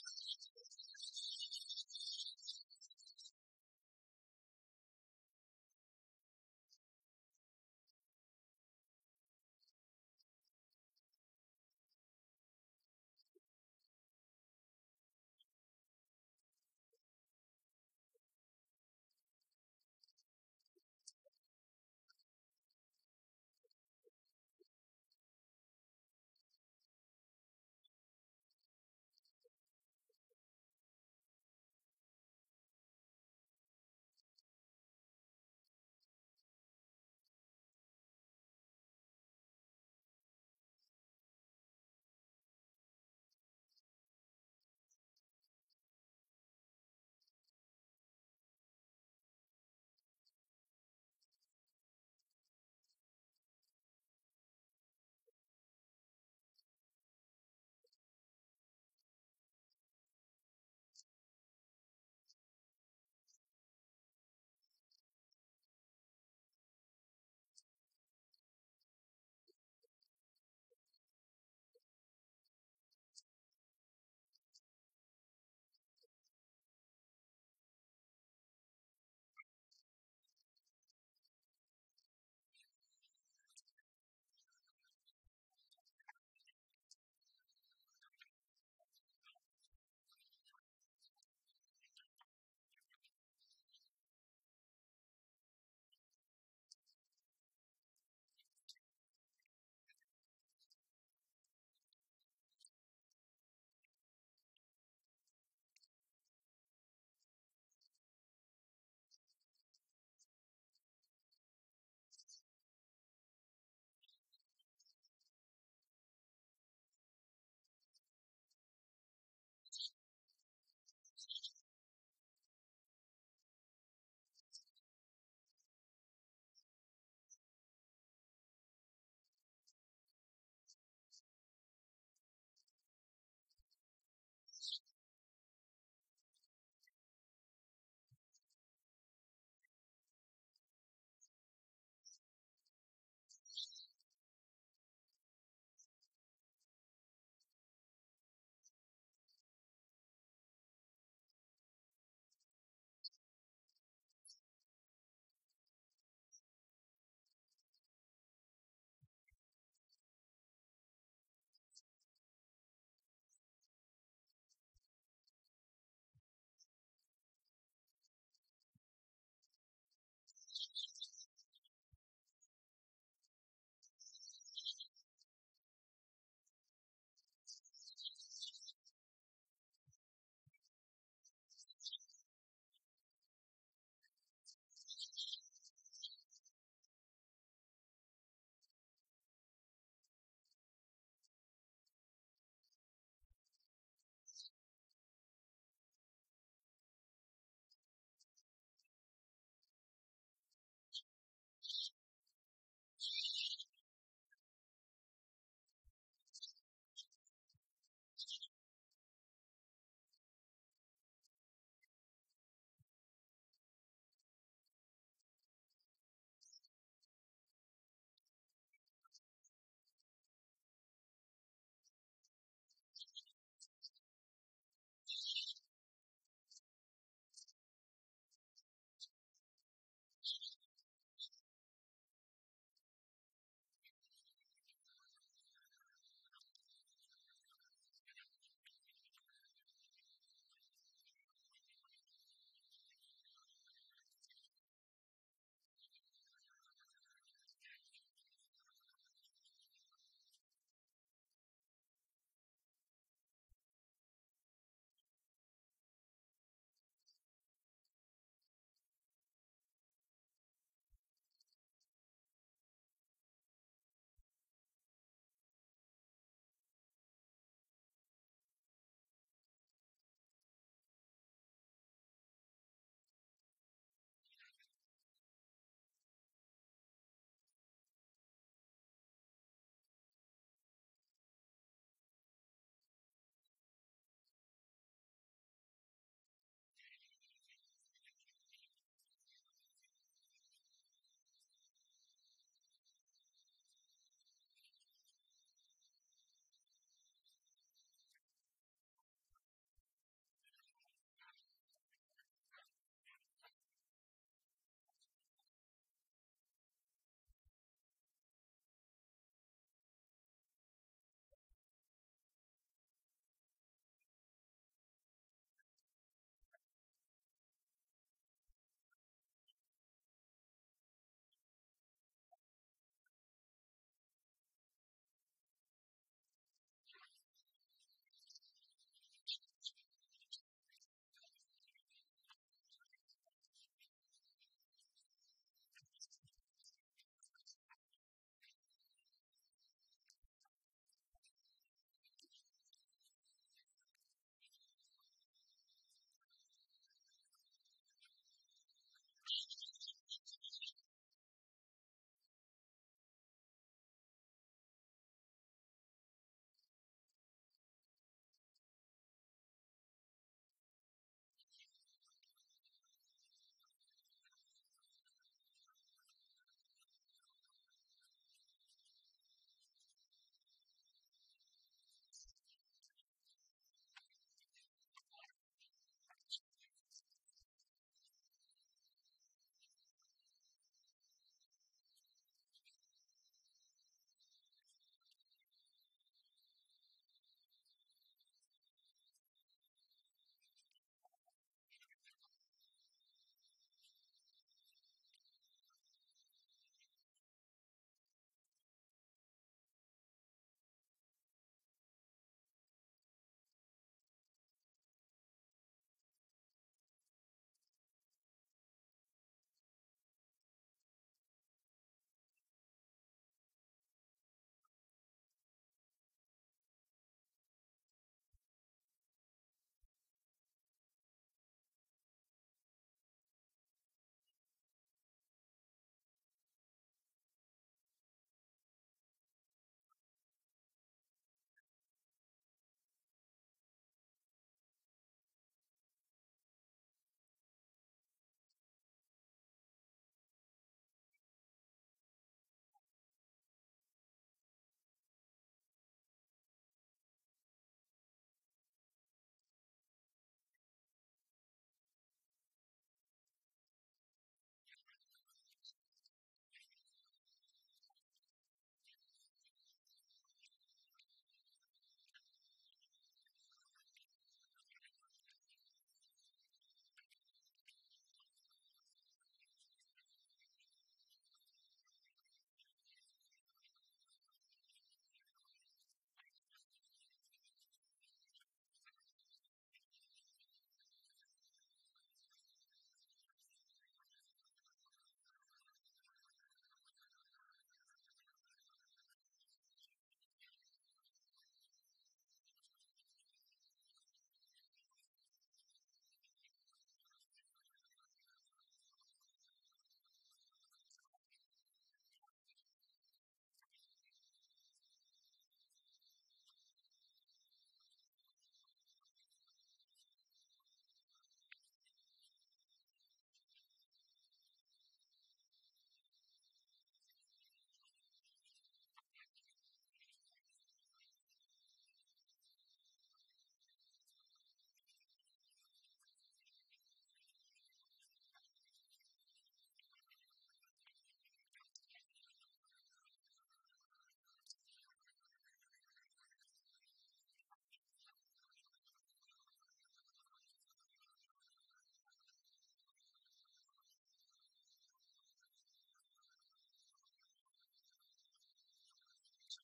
よし!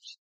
Jesus